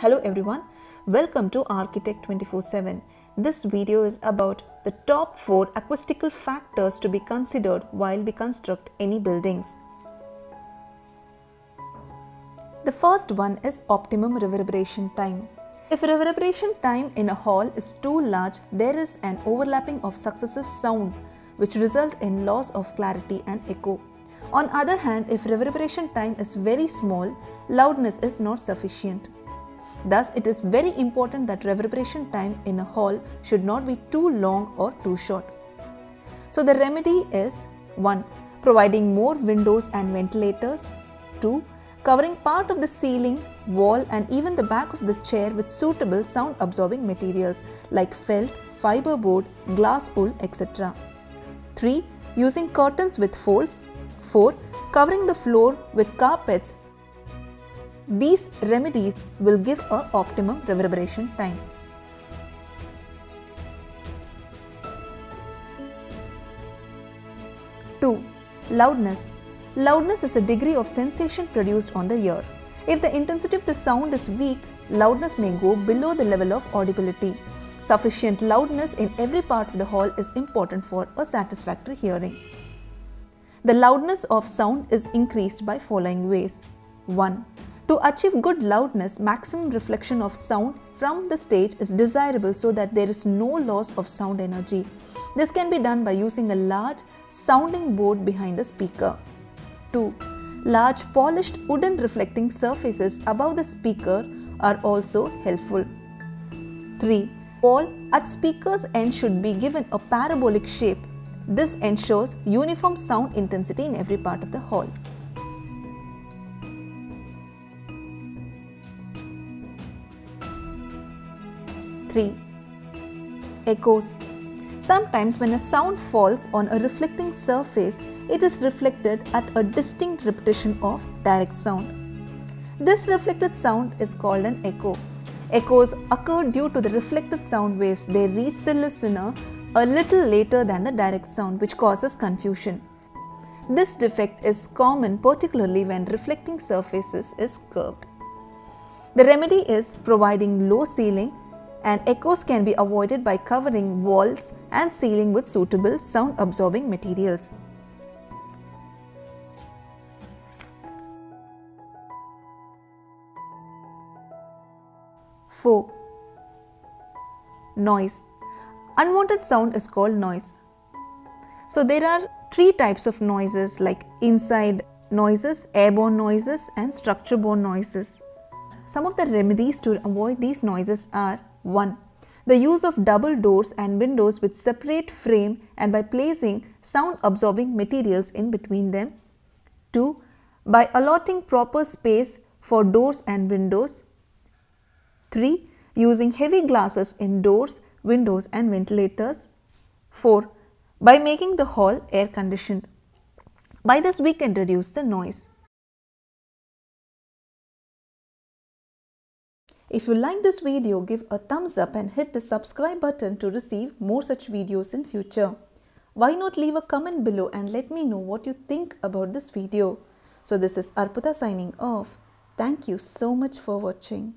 Hello everyone, welcome to Architect 24/7. This video is about the top 4 acoustical factors to be considered while we construct any buildings. The first one is optimum reverberation time. If reverberation time in a hall is too large, there is an overlapping of successive sound which result in loss of clarity and echo. On other hand, if reverberation time is very small, loudness is not sufficient. Thus, it is very important that reverberation time in a hall should not be too long or too short. So, the remedy is 1. Providing more windows and ventilators. 2. Covering part of the ceiling, wall, and even the back of the chair with suitable sound absorbing materials like felt, fiberboard, glass wool, etc. 3. Using curtains with folds. 4. Covering the floor with carpets these remedies will give a optimum reverberation time. Two, loudness. Loudness is a degree of sensation produced on the ear. If the intensity of the sound is weak, loudness may go below the level of audibility. Sufficient loudness in every part of the hall is important for a satisfactory hearing. The loudness of sound is increased by following ways. 1. To achieve good loudness, maximum reflection of sound from the stage is desirable so that there is no loss of sound energy. This can be done by using a large sounding board behind the speaker. 2. Large polished wooden reflecting surfaces above the speaker are also helpful. 3. Wall at speaker's end should be given a parabolic shape. This ensures uniform sound intensity in every part of the hall. 3. Echoes Sometimes when a sound falls on a reflecting surface, it is reflected at a distinct repetition of direct sound. This reflected sound is called an echo. Echoes occur due to the reflected sound waves. They reach the listener a little later than the direct sound, which causes confusion. This defect is common particularly when reflecting surfaces is curved. The remedy is providing low ceiling and echoes can be avoided by covering walls and ceiling with suitable sound absorbing materials. Four. Noise. Unwanted sound is called noise. So there are three types of noises like inside noises, airborne noises and structure-borne noises. Some of the remedies to avoid these noises are 1. The use of double doors and windows with separate frame and by placing sound absorbing materials in between them. 2. By allotting proper space for doors and windows. 3. Using heavy glasses in doors, windows and ventilators. 4. By making the hall air conditioned. By this we can reduce the noise. If you like this video, give a thumbs up and hit the subscribe button to receive more such videos in future. Why not leave a comment below and let me know what you think about this video. So this is Arpita signing off. Thank you so much for watching.